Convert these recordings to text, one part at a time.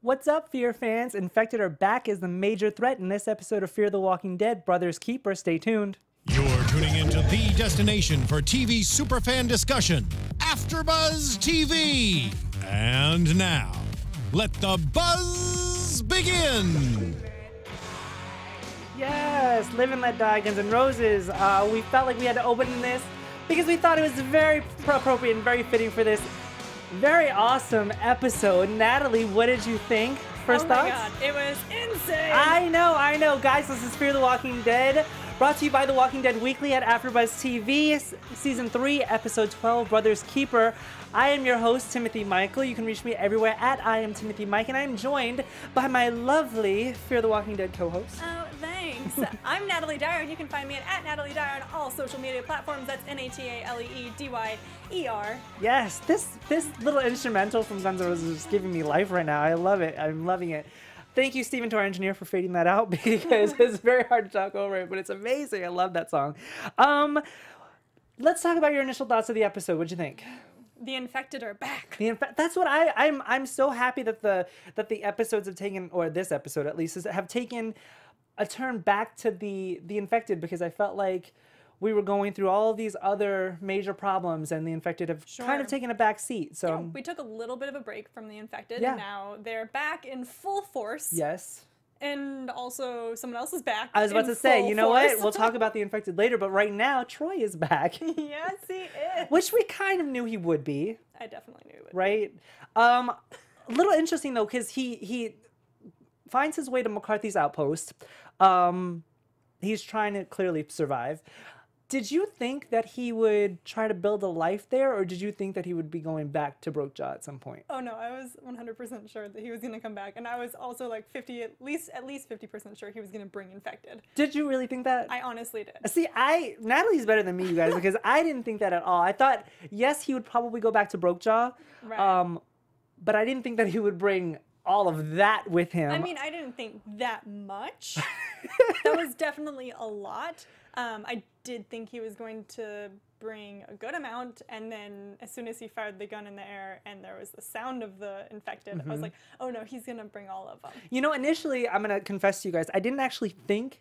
What's up, Fear fans? Infected are back as the major threat in this episode of Fear the Walking Dead Brothers Keeper. Stay tuned. You're tuning into the destination for TV superfan discussion, AfterBuzz TV. And now, let the buzz begin. Yes, Live and Let Die, Guns N' Roses. Uh, we felt like we had to open this because we thought it was very appropriate and very fitting for this very awesome episode. Natalee, what did you think? First oh thoughts? my god, it was insane. I know, I know. Guys, this is Fear the Walking Dead. Brought to you by The Walking Dead Weekly at AfterBuzz TV, Season 3, Episode 12, Brothers Keeper. I am your host, Timothy Michael. You can reach me everywhere at I am Timothy Mike, and I am joined by my lovely Fear the Walking Dead co-host. Oh, thanks. I'm Natalee Dyer, and you can find me at, at Natalee Dyer on all social media platforms. That's N A T A L E E D Y E R. Yes, this this little instrumental from Guns N' Roses is giving me life right now. I love it. I'm loving it. Thank you, Stephen, to our engineer, for fading that out because it's very hard to talk over it, but it's amazing. I love that song. Um, let's talk about your initial thoughts of the episode. What'd you think? The infected are back. The that's what I I'm I'm so happy that the that the episodes have taken or this episode at least is, have taken a turn back to the the infected because I felt like we were going through all these other major problems and the infected have kind of taken a back seat. So Yeah, we took a little bit of a break from the infected, Yeah. and now they're back in full force. yes. And also, someone else is back. I was about to say, you know force. what? We'll talk about the infected later, but right now Troy is back, yes, he is. which we kind of knew he would be. I definitely knew it. right? Um, a little interesting though, because he he finds his way to McCarthy's outpost. Um, he's trying to clearly survive. Did you think that he would try to build a life there, or did you think that he would be going back to Brokejaw at some point? Oh no, I was 100% sure that he was gonna come back, and I was also like 50, at least at least 50% sure he was gonna bring infected. Did you really think that? I honestly did. See, I Natalee's better than me, you guys, because I didn't think that at all. I thought yes, he would probably go back to Brokejaw, Right. um, but I didn't think that he would bring all of that with him. I mean, I didn't think that much. that was definitely a lot. Um, I did think he was going to bring a good amount, and then as soon as he fired the gun in the air and there was the sound of the infected, I Mm-hmm. was like, oh no, he's gonna bring all of them. You know, initially, I'm gonna confess to you guys, I didn't actually think,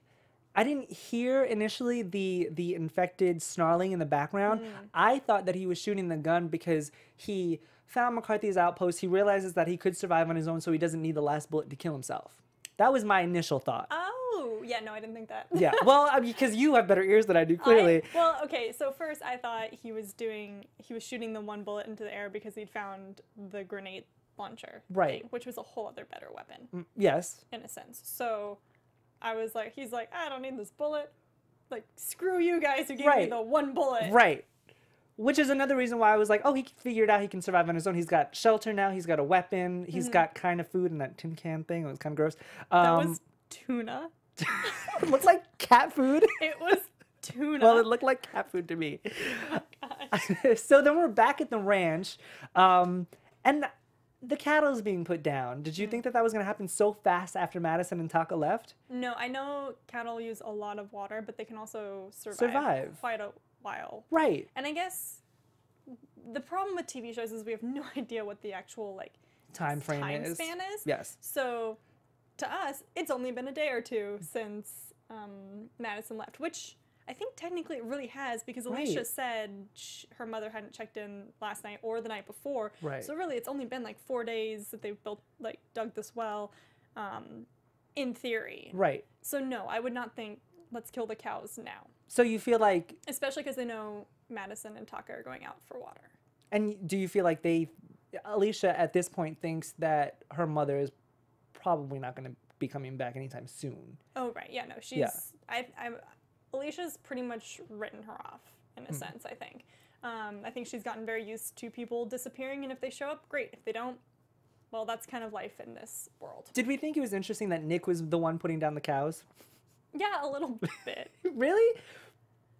I didn't hear initially the the infected snarling in the background. Mm. I thought that he was shooting the gun because he found McCarthy's outpost. He realizes that he could survive on his own, so he doesn't need the last bullet to kill himself. That was my initial thought. Oh, yeah, no, I didn't think that. yeah, well, I mean, because you have better ears than I do, I- clearly. well, okay, so first I thought he was doing, he was shooting the one bullet into the air because he'd found the grenade launcher, Right. thing, which was a whole other better weapon. Mm, yes. in a sense. So I was like, he's like, I don't need this bullet. Like, screw you guys who gave me the one bullet. Right. Which is another reason why I was like, oh, he figured out he can survive on his own. He's got shelter now. He's got a weapon. He's got kind of food and that tin can thing. It was kind of gross. Mm-hmm. That Um, was tuna. it looked like cat food. It was tuna. well, it looked like cat food to me. Oh so then we're back at the ranch, um, and the cattle is being put down. Did Mm. you think that that was going to happen so fast after Madison and Taqa left? no, I know cattle use a lot of water, but they can also survive, Survive. quite a while. Right. And I guess the problem with TV shows is we have no idea what the actual like Time frame time is. span is. Yes. So to us, it's only been a day or two since um, Madison left, which I think technically it really has because Alicia Right. said sh- her mother hadn't checked in last night or the night before. Right. So really, it's only been like four days that they've built like dug this well, um, in theory. Right. So no, I would not think let's kill the cows now, So you feel like, especially because they know Madison and Taqa are going out for water. and do you feel like they, Alicia at this point thinks that her mother is probably not going to be coming back anytime soon. Oh right, yeah, no, she's. Yeah. I, I, Alicia's pretty much written her off in a sense. I think. Um, I think she's gotten very used to people disappearing, and if they show up, great. If they don't, well, that's kind of life in this world. Did we think it was interesting that Nick was the one putting down the cows? Yeah, a little bit. really?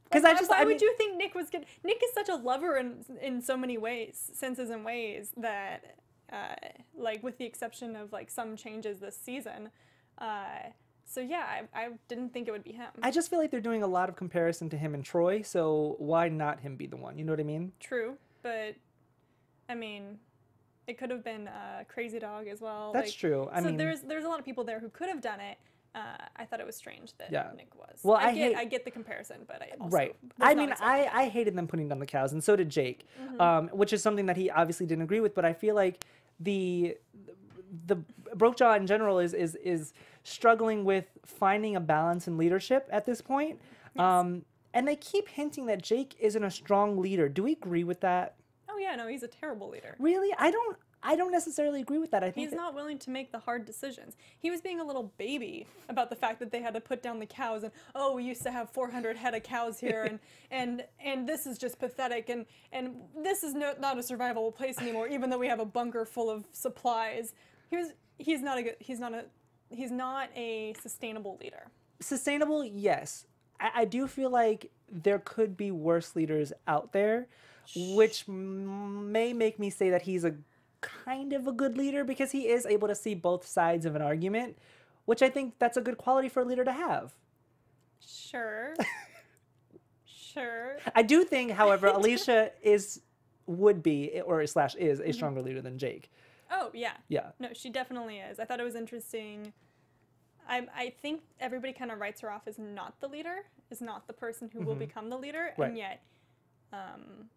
Because Why- I just, why I would you think Nick was good? Nick is such a lover in in so many ways, senses and ways that, uh, like with the exception of like some changes this season, uh, so yeah, I, I didn't think it would be him. I just feel like they're doing a lot of comparison to him and Troy, so why not him be the one? You know what I mean? True, but I mean, It could have been uh, Crazy Dog as well. That's like- true. I so mean, there's there's a lot of people there who could have done it. Uh, I thought it was strange that Yeah. Nick was. Well, I, I get hate- I get the comparison, but I also right. I mean, I. I hated them putting down the cows, and so did Jake, Mm-hmm. um, which is something that he obviously didn't agree with. But I feel like the the Brokejaw in general is is is struggling with finding a balance in leadership at this point. Um, and they keep hinting that Jake isn't a strong leader. Do we agree with that? Oh yeah, no, he's a terrible leader. Really, I don't. I don't necessarily agree with that. I think He's that- not willing to make the hard decisions. He was being a little baby about the fact that they had to put down the cows and oh, we used to have 400 head of cows here and and and this is just pathetic and and this is no, not a survivable place anymore even though we have a bunker full of supplies. He was he's not a good he's not a he's not a sustainable leader. sustainable yes I, I do feel like there could be worse leaders out there which may make me say that he's a kind of a good leader because he is able to see both sides of an argument which i think that's a good quality for a leader to have Sure. sure. i do think however alicia is would be or slash is a stronger leader than jake Oh, yeah. yeah No, she definitely is. I thought it was interesting. I, I think everybody kind of writes her off as not the leader, is not the person who will become the leader, Right. and yet um,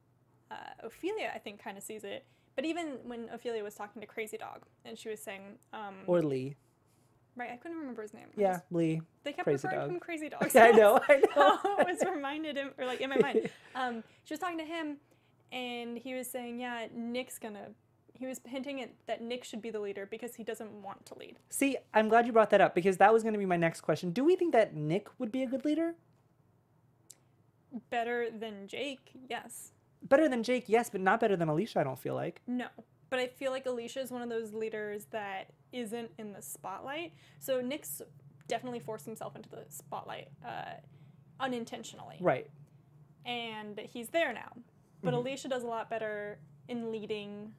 uh, Ophelia, I think, kind of sees it. But even when Ophelia was talking to Crazy Dog, and she was saying, um, or lee right, I couldn't remember his name. Yeah lee they kept Crazy referring Dog. to him Crazy Dog. yeah i know i know it was reminded him, or like in my mind. Um, she was talking to him, and he was saying, "Yeah, Nick's gonna." He was hinting at that Nick should be the leader because he doesn't want to lead. see i'm glad you brought that up because that was going to be my next question do we think that nick would be a good leader Better than Jake, yes. better than Jake, yes, but not better than Alicia. I don't feel like. No. But I feel like Alicia is one of those leaders that isn't in the spotlight. So Nick's definitely forced himself into the spotlight uh, unintentionally. Right. And he's there now. But Mm-hmm. Alicia does a lot better in leading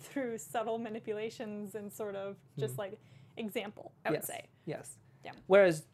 through subtle manipulations and sort of just like example, I would Mm-hmm. yes. say. Yes. Yeah. Whereas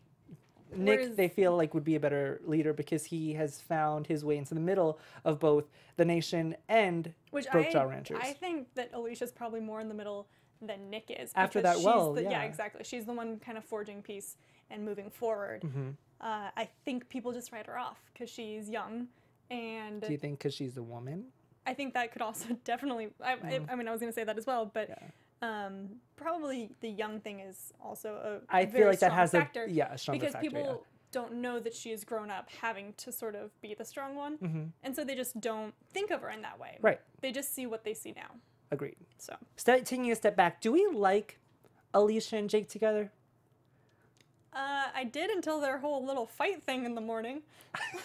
Nick, Whereas- they feel like would be a better leader because he has found his way into the middle of both the nation and Which Brokejaw I, Ranchers. I think that Alicia's probably more in the middle than Nick is. After that she's well, the, yeah. exactly. She's the one kind of forging peace and moving forward. Mm-hmm. Uh, I think people just write her off because she's young, and Do you think because she's a woman? I think that could also definitely. I, I, I mean, I was going to say that as well, but um, probably the young thing is also a I very feel like that strong has factor a yeah a stronger because factor. people don't know that she has grown up having to sort of be the strong one, yeah. hmm and so they just don't think of her in that way. Right. They just see what they see now. Agreed. So. Start taking a step back. Do we like Alicia and Jake together? I did until their whole little fight thing in the morning.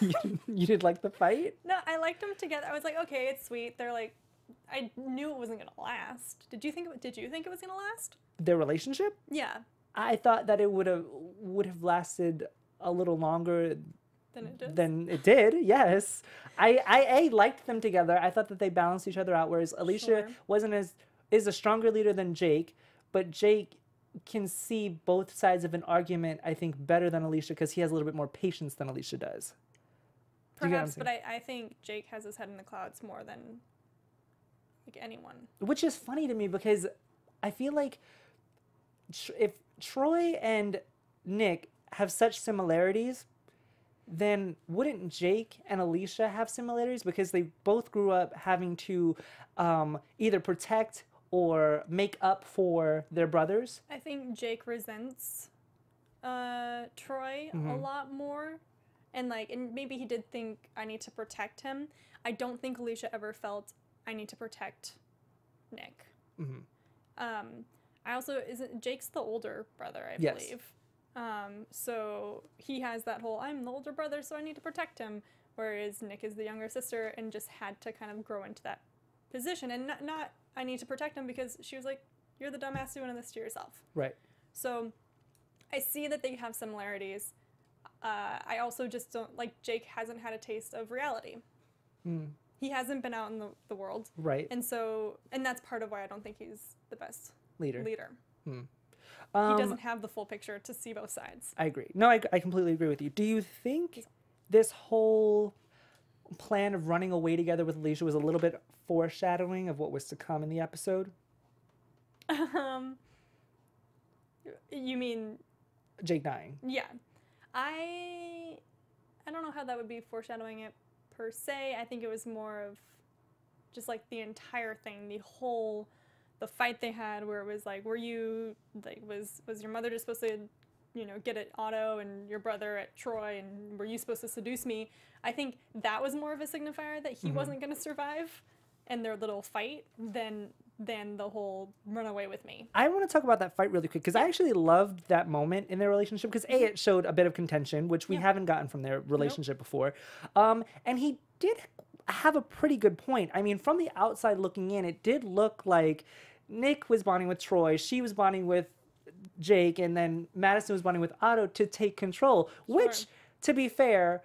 you, did like the fight? No, I liked them together. I was like, okay, it's sweet. They're like, I knew it wasn't gonna last. Did you think? It, did you think it was gonna last? Their relationship? Yeah. I thought that it would have would have lasted a little longer Then it did. than it did. Yes, I, I I liked them together. I thought that they balanced each other out. Whereas Alicia Sure. wasn't as is a stronger leader than Jake, but Jake can see both sides of an argument. I think better than Alicia because he has a little bit more patience than Alicia does. Do you get what I'm Perhaps, but I, I think Jake has his head in the clouds more than like anyone. which is funny to me because I feel like Tr- if Troy and Nick have such similarities, then wouldn't Jake and Alicia have similarities because they both grew up having to um, either protect or make up for their brothers? I think Jake resents uh, Troy a Mhm. lot more, and like, and maybe he did think I need to protect him. I don't think Alicia ever felt I need to protect Nick. Mhm. Um, I also isn't Jake's the older brother, I Yes. believe. Um, so he has that whole I'm the older brother, so I need to protect him. Whereas Nick is the younger sister and just had to kind of grow into that position and not, not I need to protect him because she was like, You're the dumbass doing this to yourself. Right. So I see that they have similarities. Uh, I also just don't like Jake hasn't had a taste of reality. Mm, He hasn't been out in the, the world. right. And so, and that's part of why I don't think he's the best Leader. leader. Um, he doesn't have the full picture to see both sides. I agree. No, I, I completely agree with you. Do you think this whole plan of running away together with Alicia was a little bit foreshadowing of what was to come in the episode? Um, you mean Jake dying. yeah? I I don't know how that would be foreshadowing it per se. I think it was more of just like the entire thing, the whole the fight they had where it was like were you like was was your mother just supposed to you know get at Otto and your brother at Troy and were you supposed to seduce me? I think that was more of a signifier that he wasn't going to survive and their little fight than than the whole run away with me. I want to talk about that fight really quick because I actually loved that moment in their relationship because a it showed a bit of contention which we Yeah. haven't gotten from their relationship before, um, and he did have a pretty good point. I mean, from the outside looking in, it did look like Nick was bonding with Troy, she was bonding with Jake, and then Madison was bonding with Otto to take control. Which, to be fair.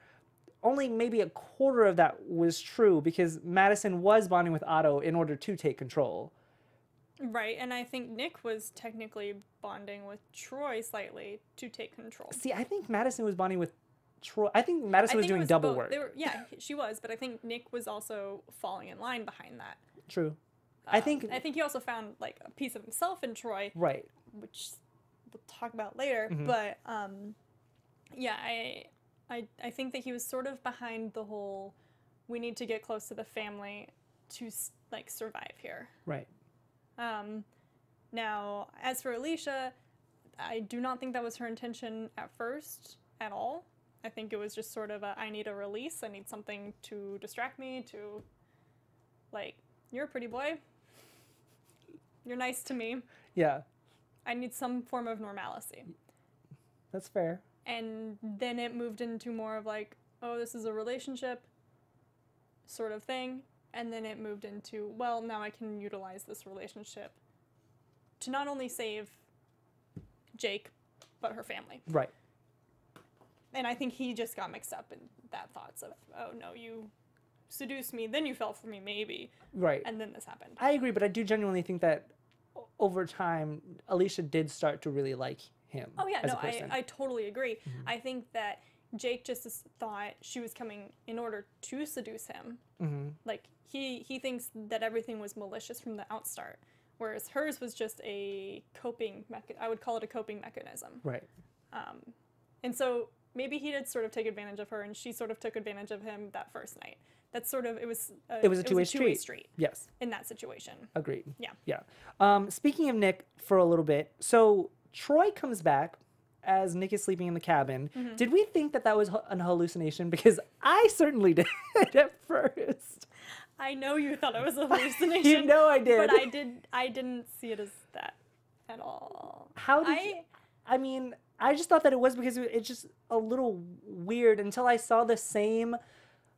Only maybe a quarter of that was true because Madison was bonding with Otto in order to take control. Right, and I think Nick was technically bonding with Troy slightly to take control. See, I think Madison was bonding with Troy. I think Madison I was think doing double both. work. Were, yeah, she was, but I think Nick was also falling in line behind that. True. I Um, think I think he also found like a piece of himself in Troy, right. which we'll talk about later. Mm-hmm. But um, yeah, I, I I think that he was sort of behind the whole. We need to get close to the family to like survive here. Right. Um, now, as for Alicia, I do not think that was her intention at first at all. I think it was just sort of a I need a release. I need something to distract me. To like, you're a pretty boy. You're nice to me. Yeah. I need some form of normalcy. That's fair. And then it moved into more of like, oh, this is a relationship sort of thing. And then it moved into, well, now I can utilize this relationship to not only save Jake, but her family. Right. And I think he just got mixed up in that thoughts of, oh, no, you seduced me, then you fell for me, maybe. Right. And then this happened. I agree, but I do genuinely think that over time, Alicia did start to really like him. Oh yeah, no, I. I totally agree. I think that Jake just thought she was coming in order to seduce him. Mm-hmm. Like he he thinks that everything was malicious from the outstart, whereas hers was just a coping mecha- I would call it a coping mechanism. Right. Um, And so maybe he did sort of take advantage of her, and she sort of took advantage of him that first night. That's sort of it was. A, It was a two-way two-way street. street Yes. in that situation. Agreed. Yeah. Yeah. Um, speaking of Nick for a little bit, so Troy comes back as Nick is sleeping in the cabin. Mm-hmm. Did we think that that was an hallucination? Because I certainly did at first. I know you thought it was a hallucination. You know I did. But I did. I didn't see it as that at all. How did I you, I mean, I just thought that it was because it's just a little weird until I saw the same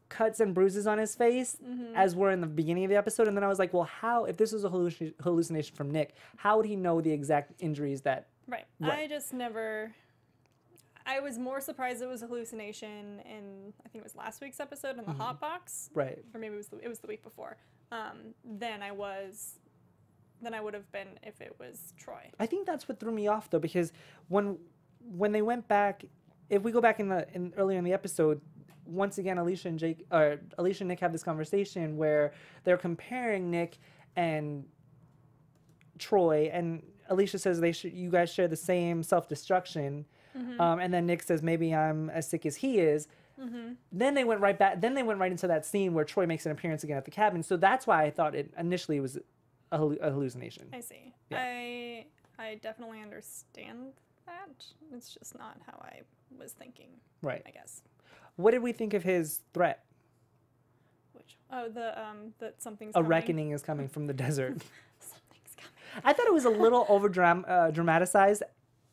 cuts and bruises on his face Mm-hmm. as were in the beginning of the episode, and then I was like, well, how if this was a halluci- hallucination from Nick, how would he know the exact injuries that? right. Right. I just never. I was more surprised it was a hallucination in I think it was last week's episode in the Mm-hmm. hot box, Right. or maybe it was the, it was the week before. Um, than I was, than I would have been if it was Troy. I think that's what threw me off though, because when when they went back, if we go back in the in earlier in the episode, once again Alicia and Jake or Alicia and Nick have this conversation where they're comparing Nick and Troy, and Alicia says they should you guys share the same self destruction, um, and then Nick says maybe I'm as sick as he is. Then they went right back. Then they went right into that scene where Troy makes an appearance again at the cabin. So that's why I thought it initially was a hallucination. I see. Yeah. I I definitely understand that. It's just not how I was thinking. Right. I guess. What did we think of his threat? Which oh the um that something's A coming. reckoning is coming from the desert. Something's coming. I thought it was a little over uh, dramatized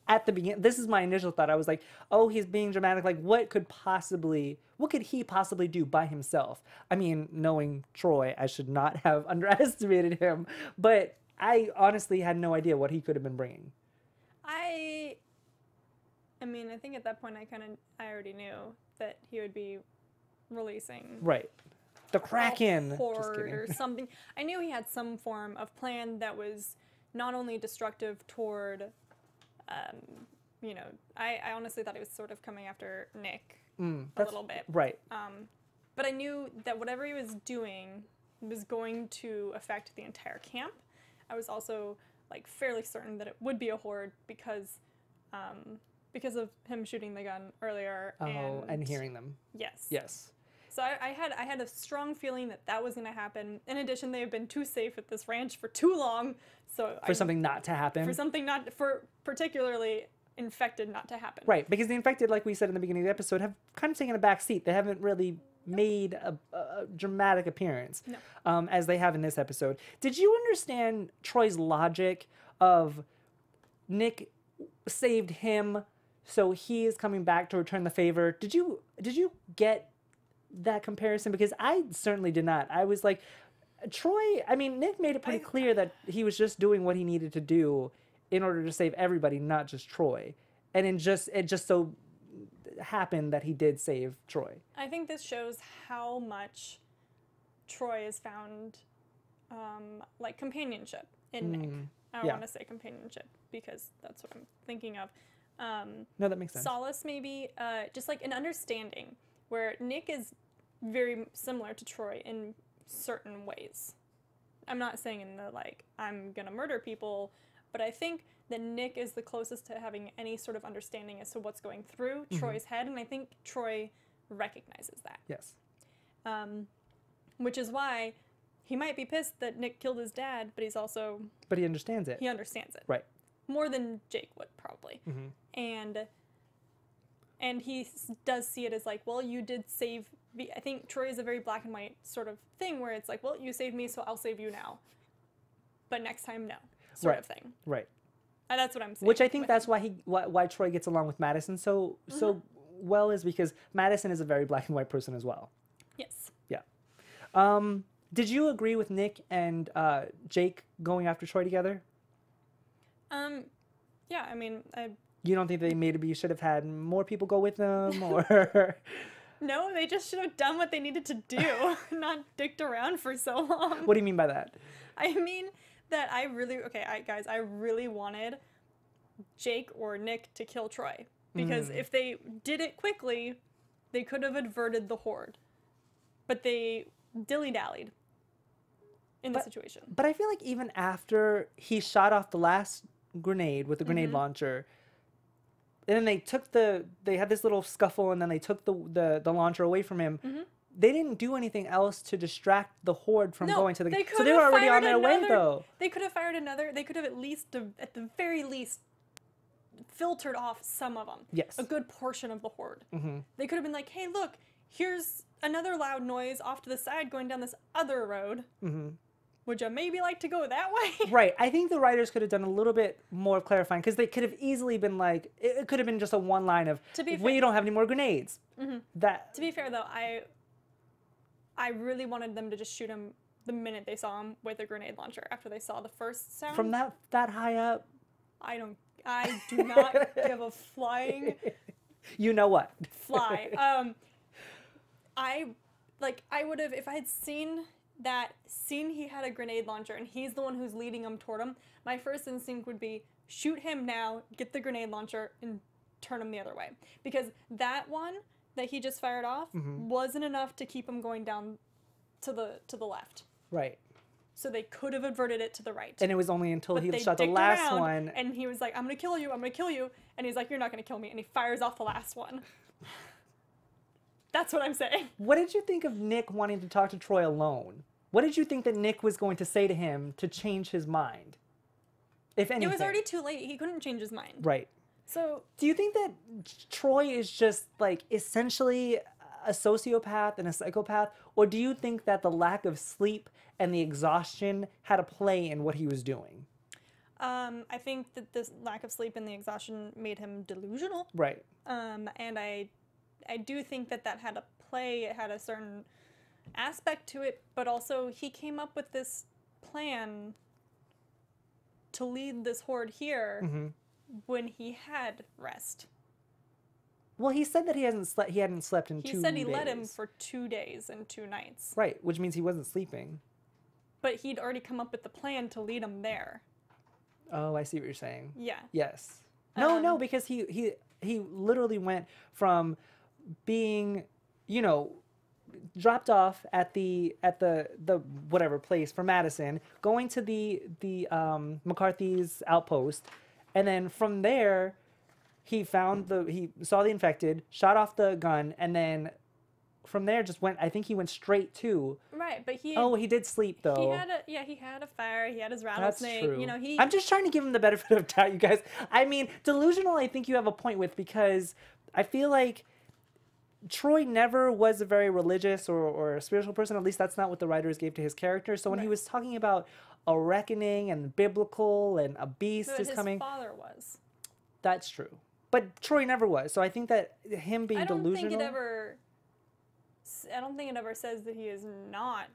at the beginning. This is my initial thought. I was like, oh, he's being dramatic. Like, what could possibly, what could he possibly do by himself? I mean, knowing Troy, I should not have underestimated him, but I honestly had no idea what he could have been bringing. I I mean, I think at that point I kind of I already knew that he would be releasing Right. The Kraken. Horde or something. I knew he had some form of plan that was not only destructive toward um, you know, I, I honestly thought he was sort of coming after Nick a Mm, That's- little bit. Right. Um, but I knew that whatever he was doing was going to affect the entire camp. I was also like fairly certain that it would be a horde because um, because of him shooting the gun earlier. Oh, and, and hearing them. Yes. Yes. So I, I had I had a strong feeling that that was going to happen. In addition, they have been too safe at this ranch for too long. So For something not to happen. for something not for particularly infected not to happen. Right, because the infected, like we said in the beginning of the episode, have kind of taken a back seat. They haven't really made a, a dramatic appearance No. um, as they have in this episode. Did you understand Troy's logic of Nick saved him, so he is coming back to return the favor? Did you did you get that comparison? Because I certainly did not. I was like, Troy. I mean, Nick made it pretty I- clear that he was just doing what he needed to do in order to save everybody, not just Troy. And in just it just so happened that he did save Troy. I think this shows how much Troy has found um, like companionship in Nick. I don't yeah. want to say companionship because that's what I'm thinking of. Um, No, that makes sense. solace, maybe, uh, just like an understanding where Nick is very similar to Troy in certain ways. I'm not saying in the like, I'm gonna murder people, but I think that Nick is the closest to having any sort of understanding as to what's going through Mm-hmm. Troy's head, and I think Troy recognizes that. yes. Um, which is why he might be pissed that Nick killed his dad, but he's also, But he understands it. he understands it Right. More than Jake would probably. Mm-hmm. And and he does see it as like, well, you did save me. I think Troy is a very black and white sort of thing where it's like, well, you saved me, so I'll save you now. But next time, no, sort Right. of thing. Right. And that's what I'm saying. Which I think that's him. why he why, why Troy gets along with Madison so so well is because Madison is a very black and white person as well. yes. Yeah. Um, did you agree with Nick and uh, Jake going after Troy together? Um, yeah. I mean, I You don't think they maybe should have had more people go with them, or no, they just should have done what they needed to do, not dicked around for so long. what do you mean by that? I mean that I really okay, I guys, I really wanted Jake or Nick to kill Troy because if they did it quickly, they could have averted the horde. But they dilly dallied in the But- situation. But I feel like even after he shot off the last grenade with the grenade Mm-hmm. launcher, and then they took the they had this little scuffle, and then they took the the, the launcher away from him. They didn't do anything else to distract the horde from Mm-hmm. No, going to the. they so they were already on their way, though. They could have fired another. They could have at least, at the very least, filtered off some of them. Yes. A good portion of the horde. Mm-hmm. They could have been like, hey, look, here's another loud noise off to the side going down this other road. Mm-hmm. Would you maybe like to go that way? Right. I think the writers could have done a little bit more clarifying because they could have easily been like, it, could have been just a one line of, To be we fair- Mm-hmm. don't have any more grenades. That to be fair, though, I, I really wanted them to just shoot him the minute they saw him with a grenade launcher after they saw the first sound. from that that high up, I don't. I do not give a flying you know what? fly. Um, I like I would have if I had seen that seen he had a grenade launcher and he's the one who's leading him toward him. My first instinct would be shoot him now, get the grenade launcher, and turn him the other way because that one that he just fired off Mm-hmm. wasn't enough to keep him going down to the to the left. Right. So they could have averted it to the right. And it was only until But he shot the last one. and he was like, "I'm gonna kill you! I'm gonna kill you!" And he's like, "You're not gonna kill me!" And he fires off the last one. That's what I'm saying. What did you think of Nick wanting to talk to Troy alone? What did you think that Nick was going to say to him to change his mind? If anything. It was already too late. He couldn't change his mind. right. So Do you think that Troy is just like essentially a sociopath and a psychopath? Or do you think that the lack of sleep and the exhaustion had a play in what he was doing? um, I think that this lack of sleep and the exhaustion made him delusional. Right. Um, and I, I do think that that had a play. It had a certain aspect to it, but also he came up with this plan to lead this horde here Mm-hmm. when he had rest. Well, he said that he hasn't slept. He hadn't slept in He two said he days. led him for two days and two nights, Right, which means he wasn't sleeping. but he'd already come up with the plan to lead him there. Oh, I see what you're saying. Yeah. Yes. No, no, Um, because he he he literally went from being, you know, dropped off at the at the the whatever place for Madison, going to the the um, McCarthy's outpost, and then from there, he found the he saw the infected, shot off the gun, and then from there just went. I think he went straight to. Right, but he Oh, he did sleep though. he had a yeah he had a fire. He had his rattlesnake. That's true. You know he. I'm just trying to give him the benefit of doubt, you guys. I mean, delusional. I think you have a point with because I feel like Troy never was a very religious or, or a spiritual person. At least that's not what the writers gave to his character. So when he was talking about a reckoning and biblical and a beast but is his coming, father was. that's true. But Troy never was. So I think that him being delusional. I don't delusional. think it ever. I don't think it ever says that he is not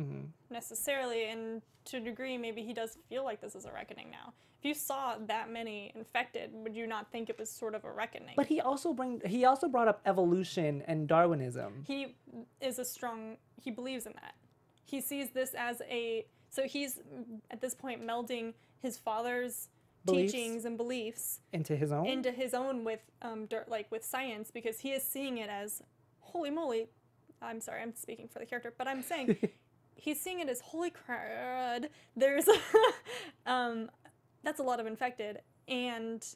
Mm-hmm. necessarily, and to a degree, maybe he does feel like this is a reckoning now. If you saw that many infected, would you not think it was sort of a reckoning? but he also bring he also brought up evolution and Darwinism. he is a strong. He believes in that. He sees this as a. So he's at this point melding his father's Beliefs? teachings and beliefs into his own. into his own with um dirt like with science because he is seeing it as holy moly i'm sorry i'm speaking for the character but i'm saying he's seeing it as holy crud there's um that's a lot of infected and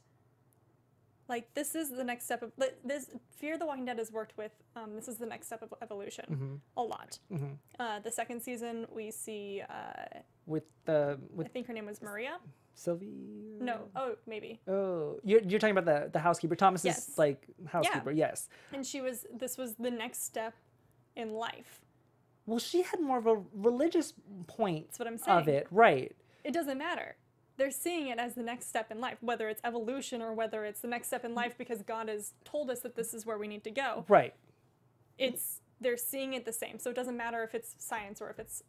like this is the next step of this fear the walking dead has worked with um, this is the next step of evolution a lot uh, the second season we see uh, with the with i think her name was maria Sylvie. no oh maybe Oh, you're, you're talking about the, the housekeeper. Thomas's Yes. like housekeeper. Yes. and she was this was the next step in life Well, she had more of a religious point That's what I'm saying. of it, right? it doesn't matter they're seeing it as the next step in life whether it's evolution or whether it's the next step in life because god has told us that this is where we need to go Right. it's they're seeing it the same so it doesn't matter if it's science or if it's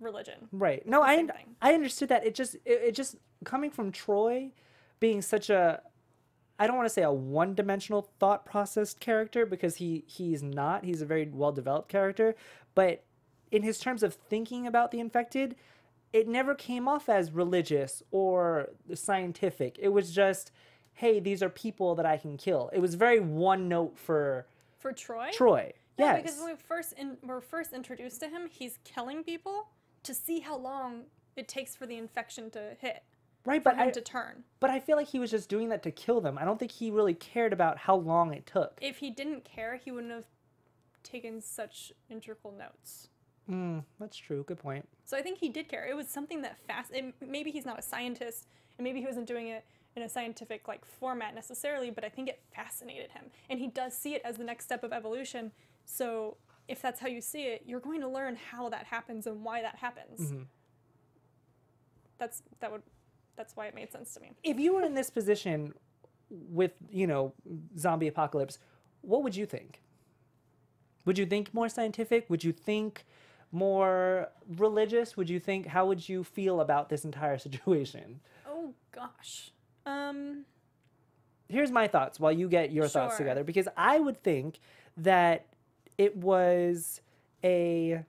religion Right. No, I thing. I understood that. It just it, it just coming from Troy being such a I don't want to say a one-dimensional thought processed character because he he's not. He's a very well-developed character, but in his terms of thinking about the infected, it never came off as religious or scientific. It was just, hey, these are people that I can kill. It was very one note for for troy Troy. yeah, yes. because when we first in, were first introduced to him he's killing people to see how long it takes for the infection to hit right, but him I, to turn but I feel like he was just doing that to kill them. I don't think he really cared about how long it took. if he didn't care he wouldn't have taken such integral notes Mm, that's true. Good point. So I think he did care. It was something that fast. It, maybe he's not a scientist, and maybe he wasn't doing it in a scientific like format necessarily. But I think it fascinated him, and he does see it as the next step of evolution. So if that's how you see it, you're going to learn how that happens and why that happens. That's that would that's why it made sense to me. If you were in this position with, you know, zombie apocalypse, what would you think? Would you think more scientific? Would you think more religious? Would you think how would you feel about this entire situation? Oh gosh. Um. here's my thoughts while you get your thoughts together because I would think that it was a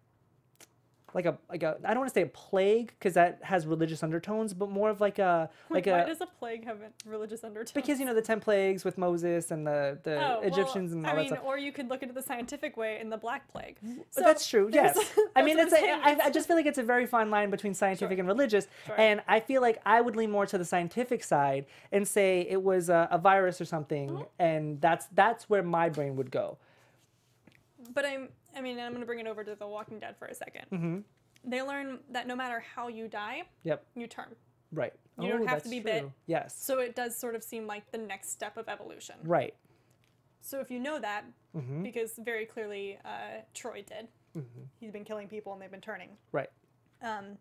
like a like a I don't want to say a plague because that has religious undertones, but more of like a like why a does a plague have religious undertones? because you know the ten plagues with Moses and the the Oh, well, Egyptians and all I that mean, stuff. or you could look at it the scientific way in the Black Plague. But that's true. Yes, there's- I mean it's. A, I, I just feel like it's a very fine line between scientific Sure. and religious, Sure. and I feel like I would lean more to the scientific side and say it was a, a virus or something, Mm-hmm. and that's that's where my brain would go. But I'm, I mean, I'm going to bring it over to The Walking Dead for a 2nd Mm-hmm. They learn that no matter how you die, Yep. you turn. Right. You don't Oh, have to be bit. Yes. So it does sort of seem like the next step of evolution. Right. So if you know that, Mm-hmm. because very clearly uh, Troy did, he's been killing people and they've been turning, Right. um,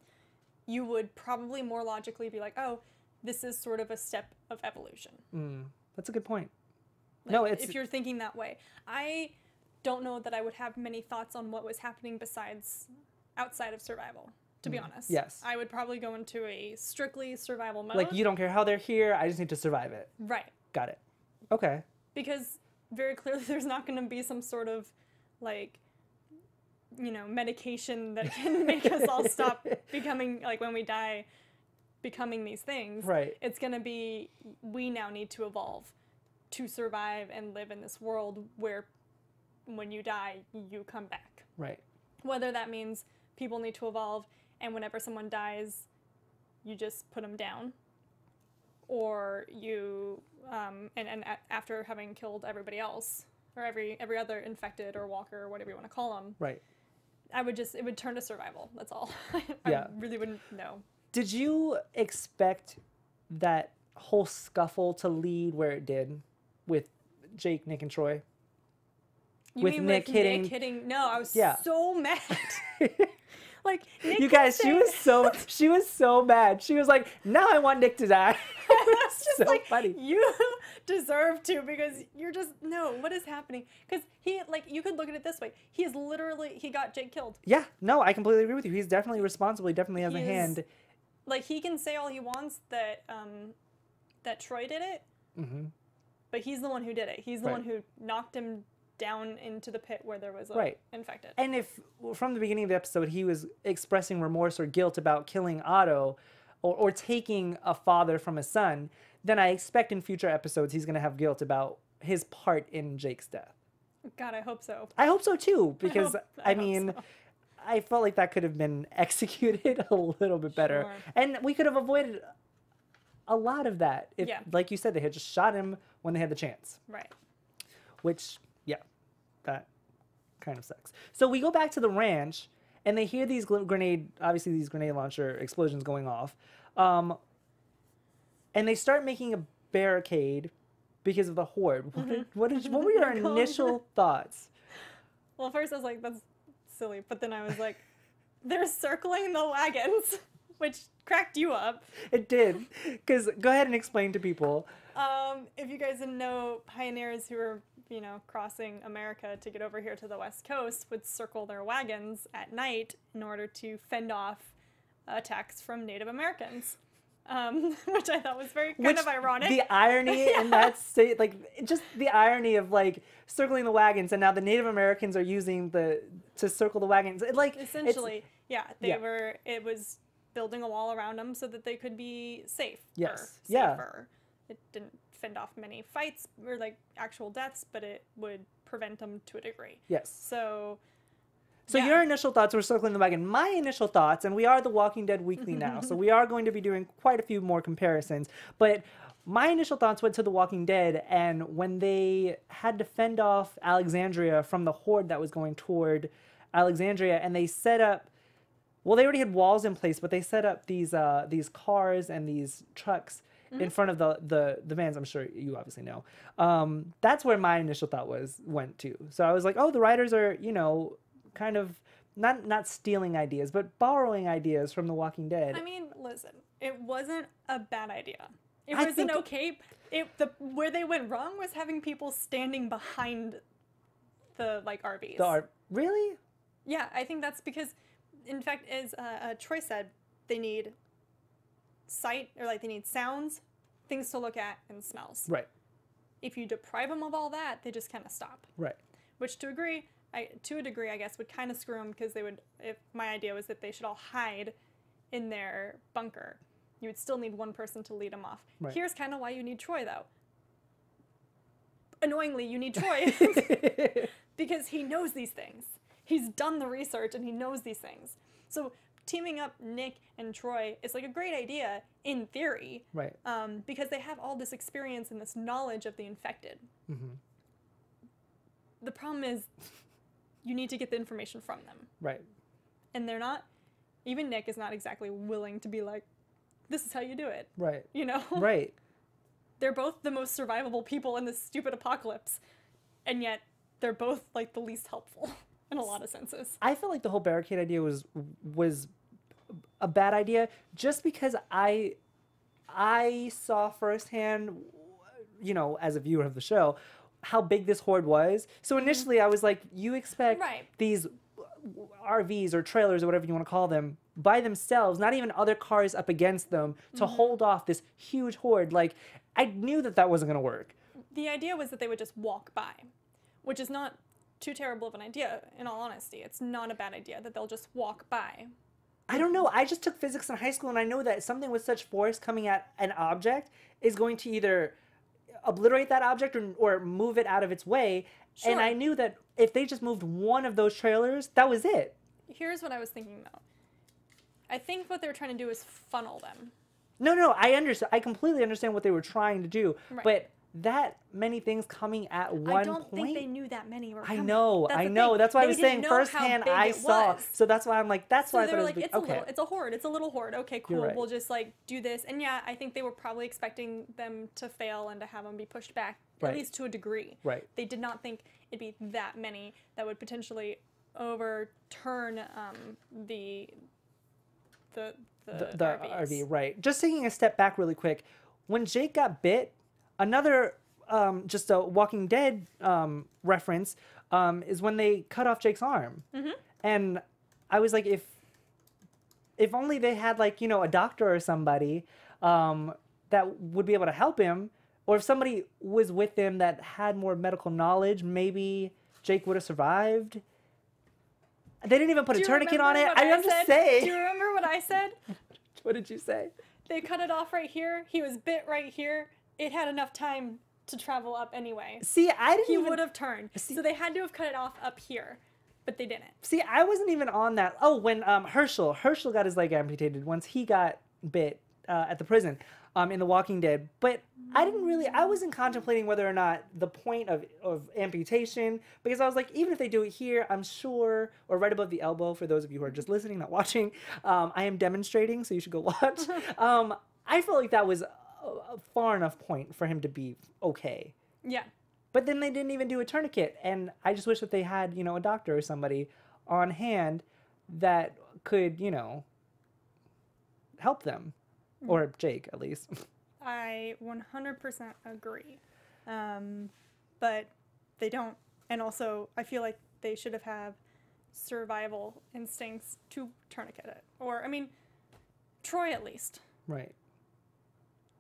you would probably more logically be like, oh, this is sort of a step of evolution. Mm, that's a good point. Like, no, it's if you're thinking that way. I don't know that I would have many thoughts on what was happening besides outside of survival. To be honest, Mm, yes. I would probably go into a strictly survival mode. like you don't care how they're here. I just need to survive it. right? Got it. Okay. Because very clearly, there's not going to be some sort of like you know medication that can make us all stop becoming like when we die becoming these things Right. it's going to be we now need to evolve to survive and live in this world where when you die you come back Right. Whether that means people need to evolve, and whenever someone dies, you just put them down, or you, um, and, and a- after having killed everybody else, or every every other infected or walker or whatever you want to call them, Right. I would just it would turn to survival. That's all. Yeah. I really wouldn't know. Did you expect that whole scuffle to lead where it did with Jake, Nick, and Troy? You With mean Nick with hitting- Nick hitting? No, I was Yeah. so mad. like Nick you guys, she was so she was so mad. She was like, "Now I want Nick to die." It's just so like funny. you deserve to because you're just no. What is happening? Because he like you could look at it this way. He is literally he got Jake killed. Yeah, no, I completely agree with you. He's definitely responsible. He definitely has a is- hand. Like he can say all he wants that um that Troy did it, Mhm. but he's the one who did it. He's the Right. one who knocked him down into the pit where there was a Right. infected. And if from the beginning of the episode he was expressing remorse or guilt about killing Otto or, or taking a father from a son, then I expect in future episodes he's going to have guilt about his part in Jake's death. God, I hope so. I hope so too, because hope- I, I mean, so. I felt like that could have been executed a little bit better, Sure. and we could have avoided a lot of that if, Yeah. like you said, they had just shot him when they had the chance. Right. Which, that kind of sucks. So we go back to the ranch, and they hear these grenade, obviously these grenade launcher explosions going off, um, and they start making a barricade because of the horde. What, did, what, did, what were your initial thoughts? Well, first I was like, that's silly, but then I was like, they're circling the wagons, which cracked you up. It did. Because go ahead and explain to people. Um, if you guys didn't know, pioneers who were, you know, crossing America to get over here to the West Coast would circle their wagons at night in order to fend off attacks from Native Americans. Um, which I thought was very kind Which of ironic. The irony in that state, like just the irony of like circling the wagons, and now the Native Americans are using the to circle the wagons. It, like Essentially, yeah, they yeah. were. It was building a wall around them so that they could be safe. Yes, yeah. It didn't fend off many fights or like actual deaths, but it would prevent them to a degree. yes. So So yeah. your initial thoughts were circling the wagon. My initial thoughts, and we are the Walking Dead Weekly now, so we are going to be doing quite a few more comparisons. But my initial thoughts went to the Walking Dead, and when they had to fend off Alexandria from the horde that was going toward Alexandria, and they set up. Well, they already had walls in place, but they set up these uh, these cars and these trucks in front of the, the the vans. I'm sure you obviously know. Um, that's where my initial thought was went to. So I was like, oh, the writers are you know kind of not not stealing ideas, but borrowing ideas from The Walking Dead. I mean, listen, it wasn't a bad idea. It I was an okay. It the where they went wrong was having people standing behind the like RVs. the art really? Yeah, I think that's because, in fact, as uh, uh, Troy said, they need sight or like they need sounds, things to look at, and smells. Right, If you deprive them of all that, they just kind of stop. right, Which, to agree, I, to a degree, I guess, would kind of screw them because they would. If my idea was that they should all hide in their bunker, you would still need one person to lead them off. Right. Here's kind of why you need Troy, though. Annoyingly, you need Troy because he knows these things. He's done the research and he knows these things. So teaming up Nick and Troy is like a great idea in theory right. um, because they have all this experience and this knowledge of the infected. Mhm. The problem is you need to get the information from them. Right. And they're not, even Nick is not exactly willing to be like, this is how you do it. Right. You know? Right. They're both the most survivable people in this stupid apocalypse. And yet they're both like the least helpful in a lot of senses. I felt like the whole barricade idea was was a bad idea just because I I saw firsthand, you know, as a viewer of the show, how big this horde was. So mm-hmm. initially, I was like, you expect Right. these RVs or trailers or whatever you want to call them by themselves, not even other cars up against them, to mm-hmm. hold off this huge horde. Like, I knew that that wasn't going to work. The idea was that they would just walk by, which is not too terrible of an idea, in all honesty. It's not a bad idea that they'll just walk by. I don't know. I just took physics in high school, and I know that something with such force coming at an object is going to either obliterate that object or, or move it out of its way. Sure. And I knew that if they just moved one of those trailers, that was it. Here's what I was thinking though. I think what they were trying to do is funnel them. No, no, I understand. I completely understand what they were trying to do, Right. but that many things coming at one point. I don't point. think they knew that many were coming. I know, That's I know. thing. That's why I was saying firsthand. I saw, was. so that's why I'm like, that's So why I they thought were it was like, big. it's a okay. little, it's a horde, it's a little horde. Okay, cool. right. We'll just like do this. And yeah, I think they were probably expecting them to fail and to have them be pushed back, Right. at least to a degree. Right. They did not think it'd be that many that would potentially overturn um, the the the, the, the RV, right. Just taking a step back really quick. When Jake got bit, another um, just a Walking Dead um, reference um, is when they cut off Jake's arm. Mm-hmm. And I was like, if if only they had like you know a doctor or somebody um, that would be able to help him, or if somebody was with him that had more medical knowledge, maybe Jake would have survived. They didn't even put Do a tourniquet on it. what I, am just saying. Do you remember what I said? What did you say? They cut it off right here. He was bit right here. It had enough time to travel up anyway. See, I didn't He even would have turned. So they had to have cut it off up here, but they didn't. see. I wasn't even on that. Oh, when um Hershel Hershel got his leg amputated once he got bit uh, at the prison, um in The Walking Dead. But I didn't really. I wasn't contemplating whether or not the point of of amputation because I was like, even if they do it here, I'm sure, or right above the elbow. For those of you who are just listening, not watching, um, I am demonstrating, so you should go watch. um, I felt like that was a, far enough point for him to be okay. Yeah. But then they didn't even do a tourniquet, and I just wish that they had, you know, a doctor or somebody on hand that could, you know, help them, or Jake at least. I 100% agree. Um, but they don't. And also, I feel like they should have had survival instincts to tourniquet it. Or, I mean, Troy at least. right.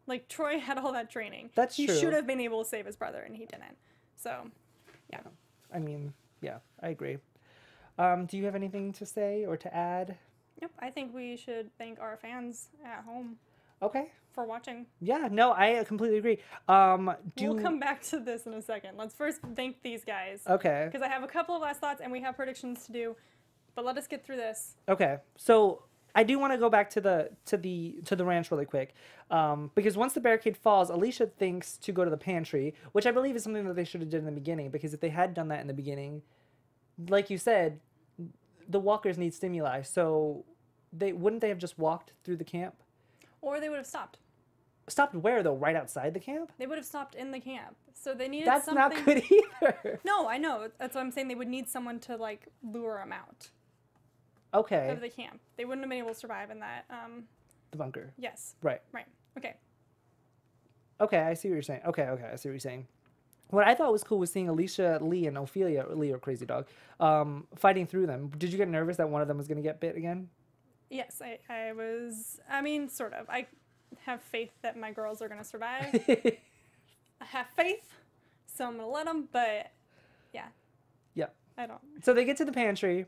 Like, Troy had all that training. That's he true. should have been able to save his brother, and he didn't. So, yeah. I mean, yeah, I agree. Um, do you have anything to say or to add? Yep, I think we should thank our fans at home Okay. for watching. Yeah. No, I completely agree. Um, do We'll come back to this in a second. Let's first thank these guys. okay. Because I have a couple of last thoughts and we have predictions to do. But let us get through this. Okay, so I do want to go back to the to the to the ranch really quick, um, because once the barricade falls, Alicia thinks to go to the pantry, which I believe is something that they should have done in the beginning. Because if they had done that in the beginning, like you said, the walkers need stimuli. So they wouldn't they have just walked through the camp? Or they would have stopped. Stopped where though? Right outside the camp? They would have stopped in the camp. So they needed That's something. not good either. No, I know. That's what I'm saying. They would need someone to like lure them out Okay, of the camp. They wouldn't have been able to survive in that. Um, the bunker. yes. Right. Right. Okay. Okay, I see what you're saying. Okay, okay, I see what you're saying. What I thought was cool was seeing Alicia, Lee, and Ophelia, Lee or Crazy Dog, um, fighting through them. Did you get nervous that one of them was going to get bit again? Yes, I, I was. I mean, sort of. I have faith that my girls are going to survive. I have faith, so I'm going to let them, but yeah, yeah. I don't. So they get to the pantry.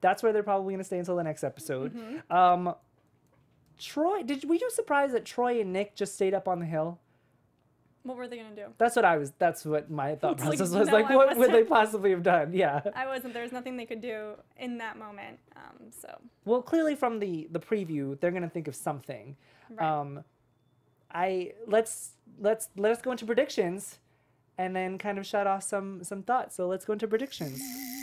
That's where they're probably going to stay until the next episode. Um, Troy, did were you surprised that Troy and Nick just stayed up on the hill? What were they going to do? That's what I was. That's what my thought It's like, process was. no, Like, I what would they possibly have done? Yeah. I wasn't. There was nothing they could do in that moment. Um, so Well, clearly from the the preview, they're gonna think of something. Right. Um, I let's let's let us go into predictions, and then kind of shut off some some thoughts. So let's go into predictions.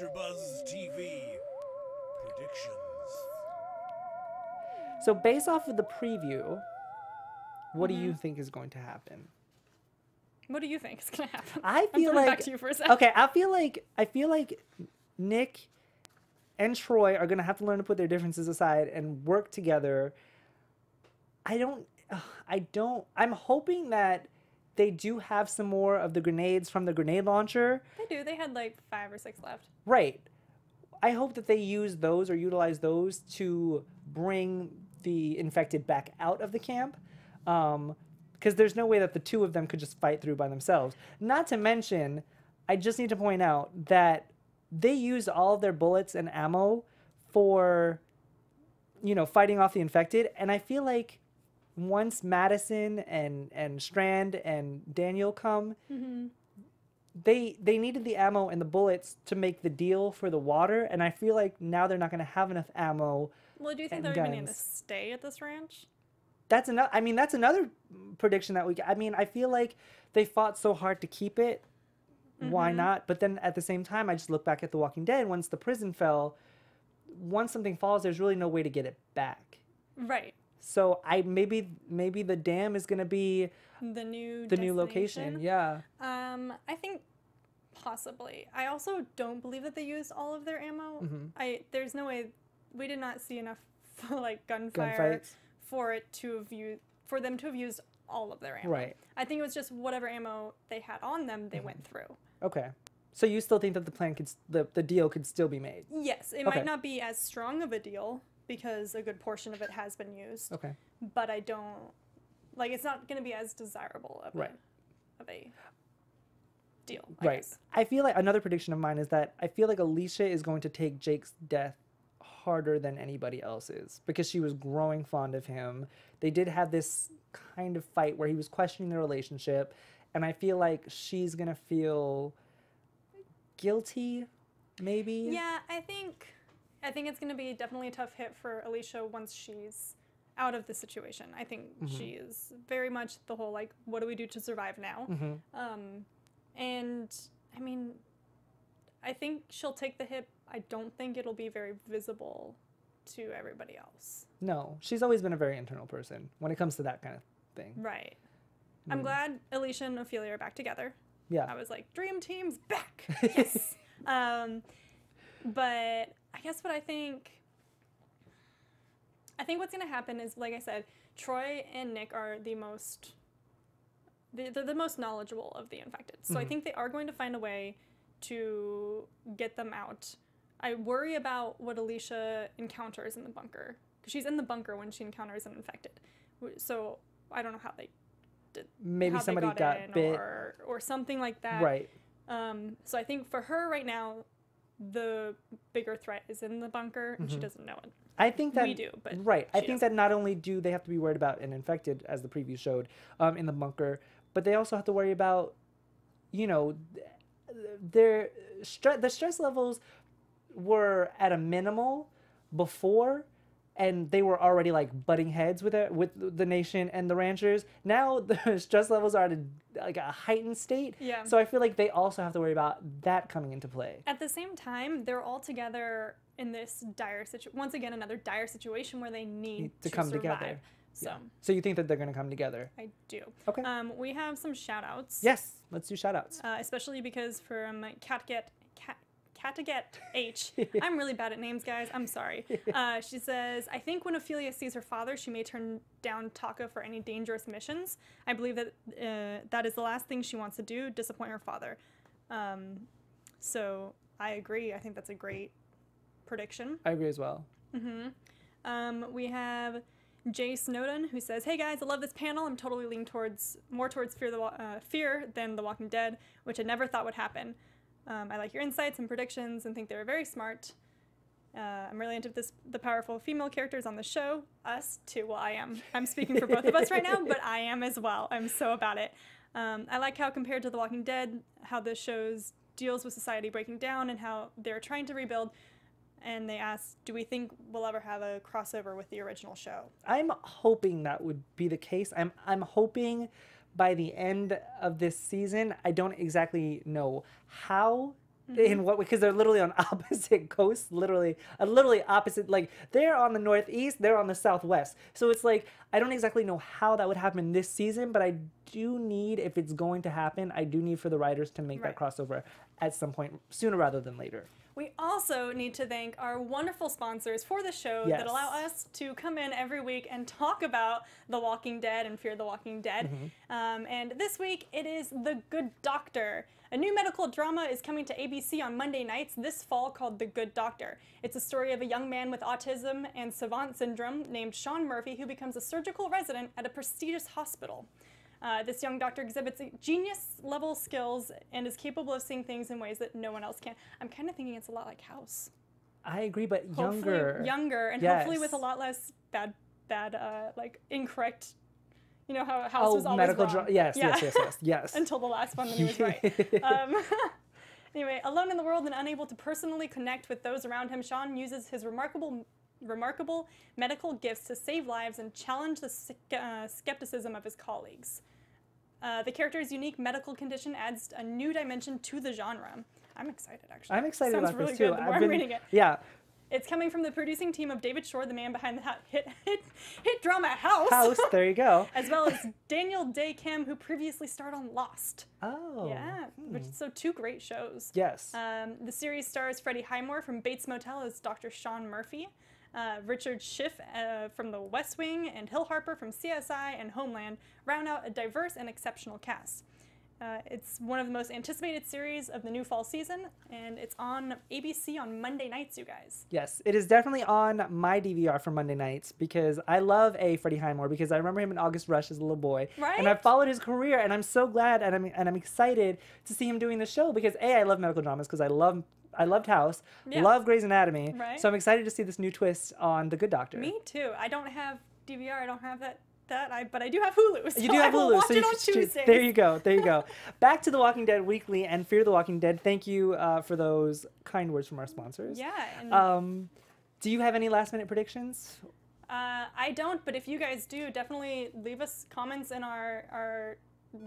And now, AfterBuzz TV predictions. So based off of the preview, what do Mm-hmm. you think is going to happen? what do you think is going to happen? I I'm feel like back to you for a second. okay. I feel like I feel like Nick and Troy are gonna have to learn to put their differences aside and work together. I don't. I don't. I'm hoping that they do have some more of the grenades from the grenade launcher. They do. They had like five or six left. Right. I hope that they use those or utilize those to bring the infected back out of the camp. Um, because there's no way that the two of them could just fight through by themselves. Not to mention, I just need to point out that they used all of their bullets and ammo for, you know, fighting off the infected. And I feel like once Madison and and Strand and Daniel come, mm-hmm. they they needed the ammo and the bullets to make the deal for the water, and I feel like now they're not going to have enough ammo. Well, do you think they're even going to stay at this ranch? That's another. I mean, that's another prediction that we. I mean, I feel like they fought so hard to keep it. Why mm-hmm. not? But then at the same time, I just look back at The Walking Dead. Once the prison fell, once something falls, there's really no way to get it back. Right. So I maybe maybe the dam is gonna be The new the new location. Yeah. Um, I think possibly. I also don't believe that they used all of their ammo. Mm-hmm. I there's no way we did not see enough like gunfire Gunfights. for it to have used for them to have used all of their ammo. Right. I think it was just whatever ammo they had on them they went Mm-hmm. through. Okay. So you still think that the plan could the the deal could still be made? Yes, it Okay. might not be as strong of a deal because a good portion of it has been used, Okay. but I don't like it's not going to be as desirable of Right. a of a deal. I Right. guess. I feel like another prediction of mine is that I feel like Alicia is going to take Jake's death harder than anybody else's because she was growing fond of him. They did have this kind of fight where he was questioning their relationship, and I feel like she's gonna feel guilty, maybe. Yeah, I think I think it's going to be definitely a tough hit for Alicia once she's out of the situation. I think Mm-hmm. she is very much the whole like, what do we do to survive now? Mhm. Um, and I mean, I think she'll take the hit. I don't think it'll be very visible to everybody else. No, she's always been a very internal person when it comes to that kind of thing. Right. I'm glad Alicia and Ophelia are back together. Mm. Yeah. I was like, Dream Team's back. Yes. um, but I guess what I think, I think what's gonna happen is, like I said, Troy and Nick are the most, they- they're the most knowledgeable of the infected. So I think they are going to find a way to get them out. I worry about what Alicia encounters in the bunker because she's in the bunker when she encounters an infected. So I don't know how they did. Maybe somebody got, in bit. or or something like that. Right. Um, so I think for her right now, the bigger threat is in the bunker, and she doesn't know it. I think that We do, but right. I think that not only do they have to be worried about an infected, as the preview showed, um, in the bunker, but they also have to worry about, you know, their stre- the stress levels were at a minimal before, and they were already like butting heads with it with the nation and the ranchers. Now the stress levels are at a, like a heightened state. Yeah. So I feel like they also have to worry about that coming into play. At the same time, they're all together in this dire situation. Once again, another dire situation where they need Need to to, come survive. together. So So you think that they're gonna come together? I do. Okay. Um, we have some shout outs. Yes. Let's do shout outs. Uh, especially because from Catget Cat Cataget H. I'm really bad at names, guys. I'm sorry. Uh, she says, I think when Ophelia sees her father, she may turn down Taqa for any dangerous missions. I believe that uh, that is the last thing she wants to do, disappoint her father. Um, so I agree. I think that's a great prediction. I agree as well. Um, we have Jay Snowden who says, "Hey guys, I love this panel. I'm totally leaning towards more towards fear the uh, fear than The Walking Dead, which I never thought would happen. Um, I like your insights and predictions and think they were very smart. Uh, I'm really into this the powerful female characters on the show. Us too. Well, I am. I'm speaking for both of us right now, but I am as well. I'm so about it. Um, I like how compared to The Walking Dead, how this shows deals with society breaking down and how they're trying to rebuild." and they ask, "Do we think we'll ever have a crossover with the original show?" I'm hoping that would be the case. I'm I'm hoping by the end of this season. I don't exactly know how in what because they're literally on opposite coasts, literally uh, literally opposite. Like they're on the northeast, they're on the southwest. So it's like I don't exactly know how that would happen this season, but I do need if it's going to happen, I do need for the writers to make that crossover at some point sooner rather than later. We also need to thank our wonderful sponsors for the show Yes. that allow us to come in every week and talk about The Walking Dead and Fear the Walking Dead. Um, and this week it is The Good Doctor. A new medical drama is coming to ABC on Monday nights this fall called The Good Doctor. It's a story of a young man with autism and savant syndrome named Sean Murphy who becomes a surgical resident at a prestigious hospital. Uh, this young doctor exhibits genius level skills and is capable of seeing things in ways that no one else can. I'm kind of thinking it's a lot like House. I agree, but Hopefully younger. younger, and hopefully with a lot less bad, bad, uh, like incorrect You know how House was Oh, always medical wrong. Yes, Yeah. yes, yes, yes, yes. Until the last one, then he was right. Um, anyway, alone in the world and unable to personally connect with those around him, Sean uses his remarkable, remarkable medical gifts to save lives and challenge the uh, skepticism of his colleagues. Uh, the character's unique medical condition adds a new dimension to the genre. I'm excited, actually. I'm excited Sounds about really this too. good the more I've I'm been, reading it. Yeah, It's coming from the producing team of David Shore, the man behind the hit, hit, hit drama House, House. There you go. as well as Daniel Dae Kim, who previously starred on Lost. Oh. Yeah, which, so two great shows. Yes. Um, the series stars Freddie Highmore from Bates Motel as Dr. Sean Murphy, uh, Richard Schiff uh, from The West Wing, and Hill Harper from CSI and Homeland round out a diverse and exceptional cast. Uh, it's one of the most anticipated series of the new fall season, and it's on ABC on Monday nights, you guys. Yes, it is definitely on my DVR for Monday nights because I love a Freddie Highmore because I remember him in August Rush as a little boy, and I've followed his career, and I'm so glad and I'm and I'm excited to see him doing the show because a I love medical dramas because I love I loved House, Yeah. love Grey's Anatomy, Right. so I'm excited to see this new twist on The Good Doctor. Me too. I don't have DVR. I don't have that. That I, but I do have Hulu. So You do have Hulu, so you. There you go. There you go. Back to The Walking Dead Weekly and Fear the Walking Dead. Thank you uh, for those kind words from our sponsors. Yeah. Um, do you have any last minute predictions? Uh, I don't, but if you guys do, definitely leave us comments in our our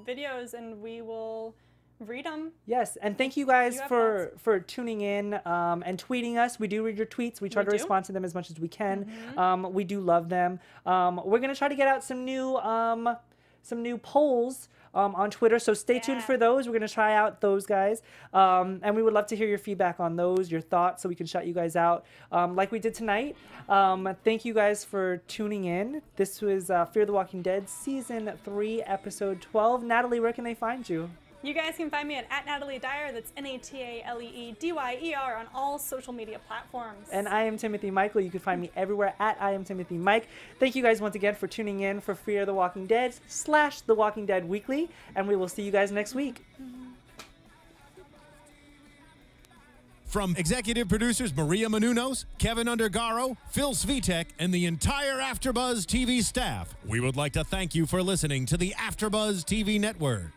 videos, and we will read them. Yes, and thank you guys You for for tuning in um, and tweeting us. We do read your tweets. We try We to do. Mm-hmm. respond to them as much as we can. Um, we do love them. Um, we're gonna try to get out some new um, some new polls. Um, on Twitter, so stay tuned for those. We're gonna try out those guys, um, and we would love to hear your feedback on those, your thoughts, so we can shout you guys out, um, like we did tonight. Um, thank you guys for tuning in. This was uh, Fear the Walking Dead, season three, episode twelve. Natalee, where can they find you? You guys can find me at, at Natalee Dyer. That's N A T A L E E D Y E R on all social media platforms. And I am Timothy Michael. You can find me everywhere at I am Timothy Mike. Thank you guys once again for tuning in for Fear the Walking Dead slash The Walking Dead Weekly, and we will see you guys next week. From executive producers Maria Menounos, Kevin Undergaro, Phil Svitek, and the entire AfterBuzz TV staff, we would like to thank you for listening to the AfterBuzz TV network.